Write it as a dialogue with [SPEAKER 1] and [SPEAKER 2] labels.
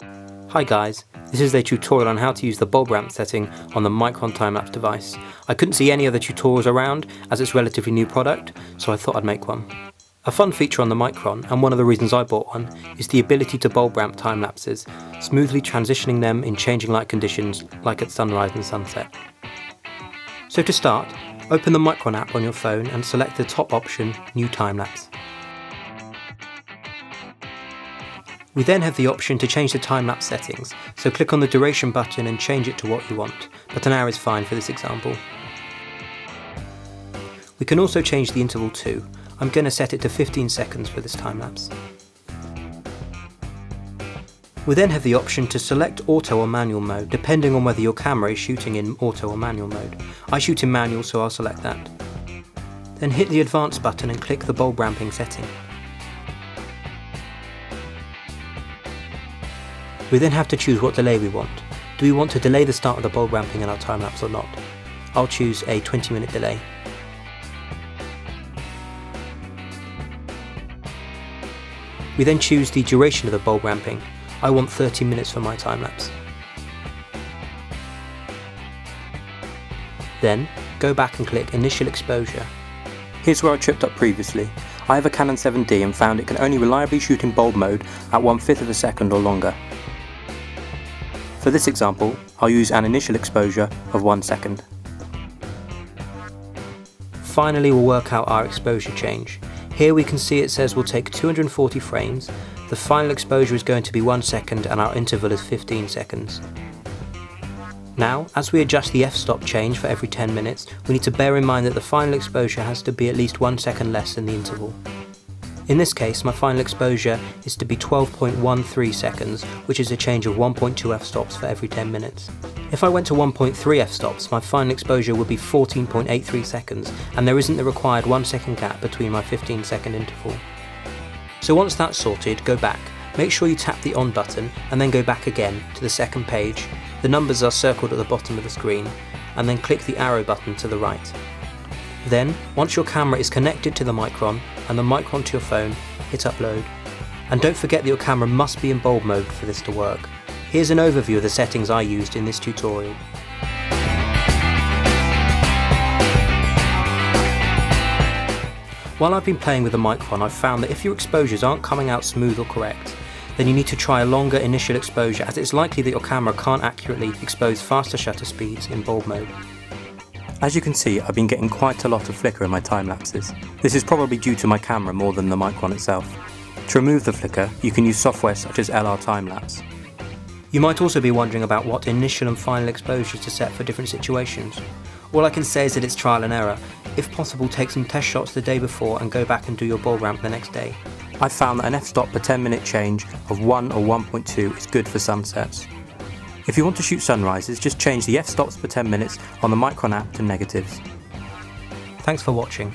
[SPEAKER 1] Hi guys, this is a tutorial on how to use the bulb ramp setting on the Michron time-lapse device. I couldn't see any other tutorials around as it's a relatively new product, so I thought I'd make one. A fun feature on the Michron, and one of the reasons I bought one, is the ability to bulb ramp time lapses, smoothly transitioning them in changing light conditions like at sunrise and sunset. So to start, open the Michron app on your phone and select the top option, New Time Lapse. We then have the option to change the time-lapse settings, so click on the duration button and change it to what you want, but an hour is fine for this example. We can also change the interval too. I'm going to set it to 15 seconds for this time-lapse. We then have the option to select auto or manual mode, depending on whether your camera is shooting in auto or manual mode. I shoot in manual, so I'll select that. Then hit the advanced button and click the bulb ramping setting. We then have to choose what delay we want. Do we want to delay the start of the bulb ramping in our time lapse or not? I'll choose a 20 minute delay. We then choose the duration of the bulb ramping. I want 30 minutes for my time lapse. Then, go back and click Initial Exposure. Here's where I tripped up previously. I have a Canon 7D and found it can only reliably shoot in bulb mode at one fifth of a second or longer. For this example, I'll use an initial exposure of 1 second. Finally we'll work out our exposure change. Here we can see it says we'll take 240 frames, the final exposure is going to be 1 second and our interval is 15 seconds. Now, as we adjust the f-stop change for every 10 minutes, we need to bear in mind that the final exposure has to be at least 1 second less than the interval. In this case, my final exposure is to be 12.13 seconds, which is a change of 1.2 f-stops for every 10 minutes. If I went to 1.3 f-stops, my final exposure would be 14.83 seconds, and there isn't the required 1 second gap between my 15 second interval. So once that's sorted, go back. Make sure you tap the on button and then go back again to the second page. The numbers are circled at the bottom of the screen, and then click the arrow button to the right. Then, once your camera is connected to the Michron and the Michron to your phone, hit upload. And don't forget that your camera must be in bulb mode for this to work. Here's an overview of the settings I used in this tutorial. While I've been playing with the Michron, I've found that if your exposures aren't coming out smooth or correct, then you need to try a longer initial exposure as it's likely that your camera can't accurately expose faster shutter speeds in bulb mode. As you can see, I've been getting quite a lot of flicker in my time lapses. This is probably due to my camera more than the Michron itself. To remove the flicker, you can use software such as LR Timelapse. You might also be wondering about what initial and final exposures to set for different situations. All I can say is that it's trial and error. If possible, take some test shots the day before and go back and do your bulb ramp the next day. I've found that an f-stop per 10 minute change of 1 or 1.2 is good for sunsets. If you want to shoot sunrises, just change the f-stops per 10 minutes on the Michron app to negatives. Thanks for watching.